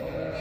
uh,